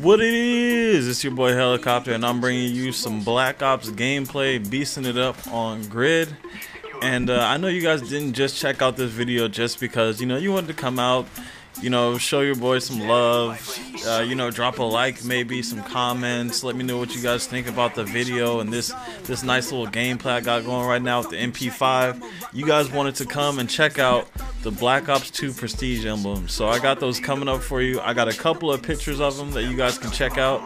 What it is, it's your boy Helicopter, and I'm bringing you some Black Ops gameplay, beasting it up on grid. And uh, I know you guys didn't just check out this video just because, you know, you wanted to come out, you know, show your boy some love, uh, you know, drop a like, maybe some comments, let me know what you guys think about the video and this this nice little gameplay I got going right now with the MP5. You guys wanted to come and check out the Black Ops 2 Prestige emblems. So I got those coming up for you. I got a couple of pictures of them that you guys can check out.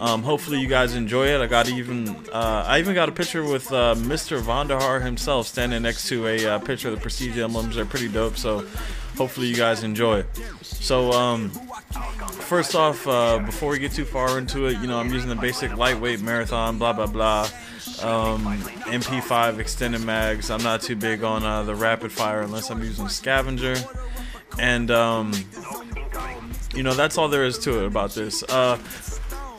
Um, hopefully you guys enjoy it. I got even uh, I even got a picture with uh, Mr. Vonderhaar himself standing next to a uh, picture of the Prestige emblems. They're pretty dope. So hopefully you guys enjoy. So um, first off, uh, before we get too far into it, you know I'm using the basic lightweight marathon, blah blah blah um, MP5 extended mags. I'm not too big on uh, the rapid fire unless I'm using scavenger. And, um, you know, that's all there is to it about this. Uh,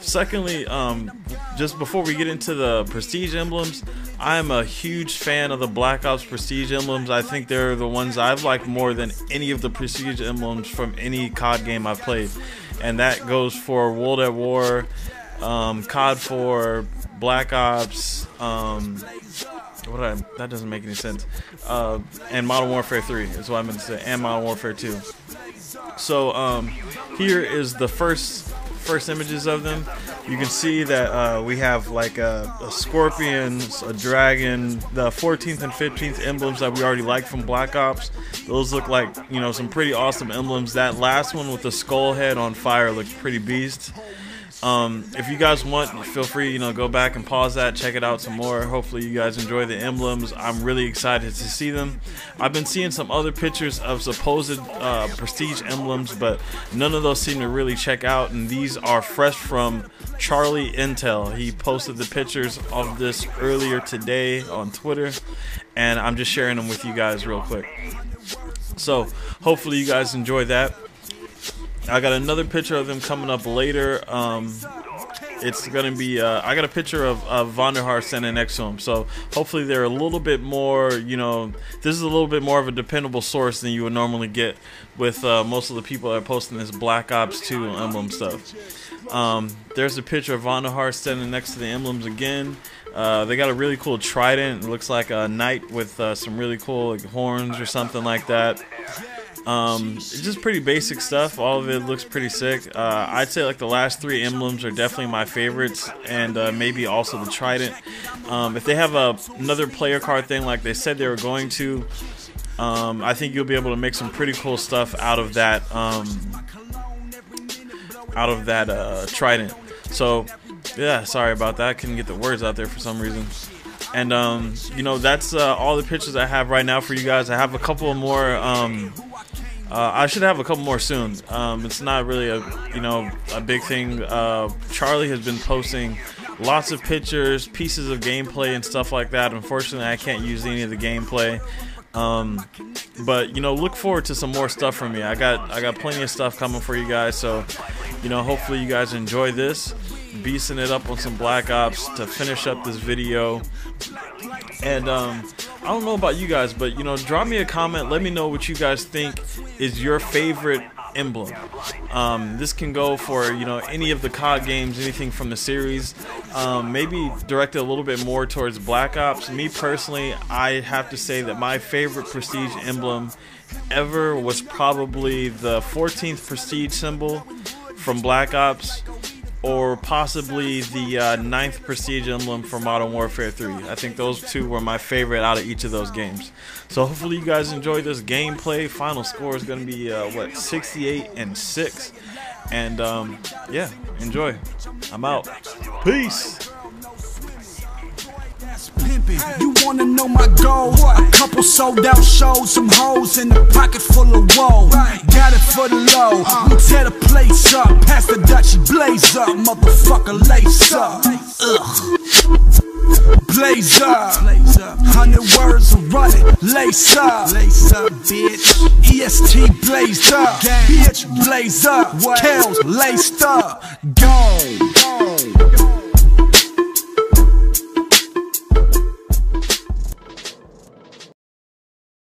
secondly, um, just before we get into the prestige emblems, I'm a huge fan of the Black Ops prestige emblems. I think they're the ones I've liked more than any of the prestige emblems from any COD game I've played. And that goes for World at War, um, COD 4, Black Ops, um, what I, that doesn't make any sense. Uh, and Modern Warfare 3 is what I meant to say, and Modern Warfare 2. So um, here is the first first images of them. You can see that uh, we have like a, a, scorpion, a dragon, the 14th and 15th emblems that we already like from Black Ops. Those look like you know some pretty awesome emblems. That last one with the skull head on fire looks pretty beast. Um, if you guys want, feel free, you know, go back and pause that, check it out some more. Hopefully, you guys enjoy the emblems. I'm really excited to see them. I've been seeing some other pictures of supposed uh, prestige emblems, but none of those seem to really check out. And these are fresh from Charlie Intel. He posted the pictures of this earlier today on Twitter, and I'm just sharing them with you guys real quick. So, hopefully, you guys enjoy that. I got another picture of them coming up later. Um, it's gonna be. Uh, I got a picture of, of standing next to him, so hopefully they're a little bit more. You know, this is a little bit more of a dependable source than you would normally get with uh, most of the people that are posting this Black Ops 2 emblem stuff. Um, there's a picture of Vonderhaar standing next to the emblems again. Uh, they got a really cool trident. It looks like a knight with uh, some really cool like, horns or something like that. Um, it's just pretty basic stuff. All of it looks pretty sick. Uh, I'd say like the last three emblems are definitely my favorites, and uh, maybe also the Trident. Um, if they have a, another player card thing like they said they were going to, um, I think you'll be able to make some pretty cool stuff out of that. Um, out of that uh, Trident. So yeah, sorry about that. I couldn't get the words out there for some reason. And um, you know that's uh, all the pictures I have right now for you guys. I have a couple more um, uh, I should have a couple more soon. Um, it's not really a you know a big thing. Uh, Charlie has been posting lots of pictures, pieces of gameplay, and stuff like that. Unfortunately, I can't use any of the gameplay. Um, but you know, look forward to some more stuff from me. I got I got plenty of stuff coming for you guys. So you know, hopefully you guys enjoy this. Beasting it up on some Black Ops to finish up this video. And um, I don't know about you guys, but you know, drop me a comment. Let me know what you guys think is your favorite emblem. Um, this can go for you know any of the COD games, anything from the series. Um, maybe directed a little bit more towards Black Ops. Me personally, I have to say that my favorite Prestige emblem ever was probably the 14th Prestige symbol from Black Ops or possibly the uh, ninth Prestige emblem for Modern Warfare 3. I think those two were my favorite out of each of those games. So hopefully you guys enjoyed this gameplay. Final score is going to be, uh, what, 68 and 6. And um, yeah, enjoy. I'm out. Peace pimping. You wanna know my goal? A couple sold out shows, some hoes in the pocket full of woe. Got it for the low. We tear the place up, pass the Dutchie blaze up, motherfucker lace up. Ugh. Blaze up, hundred words of running, lace up, lace up, bitch. EST blazed up, bitch, blaze up, Kells laced up, gone.